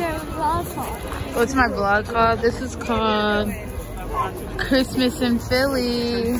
called? What's my vlog called? This is called Christmas in Philly.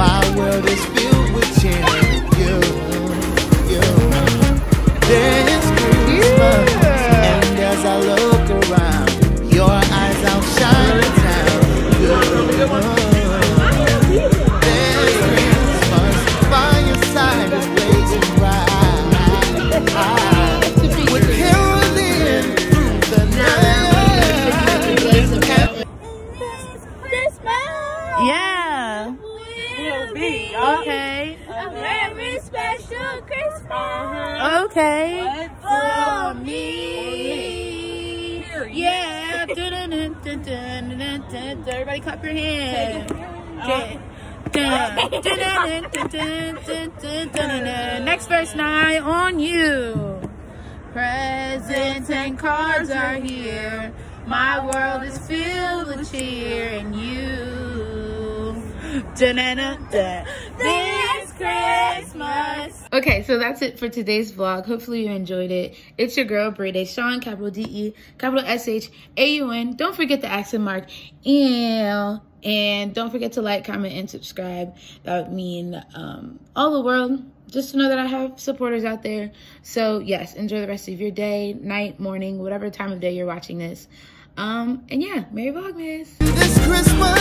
My world is filled with cheer. You, you. There's Okay. A very special Christmas. Okay. For me. Yeah. Everybody clap your hands. Okay. Next verse, nine on you. Presents and cards are here. My world is filled with cheer and you. This Christmas. Okay, so that's it for today's vlog. Hopefully you enjoyed it. It's your girl, Bria DéShaun, capital D-E, capital S-H-A-U-N. Don't forget the accent mark. And, and don't forget to like, comment, and subscribe. That would mean um, all the world. Just to know that I have supporters out there. So, yes, enjoy the rest of your day, night, morning, whatever time of day you're watching this. Um, and yeah, Merry Vlogmas. This Christmas will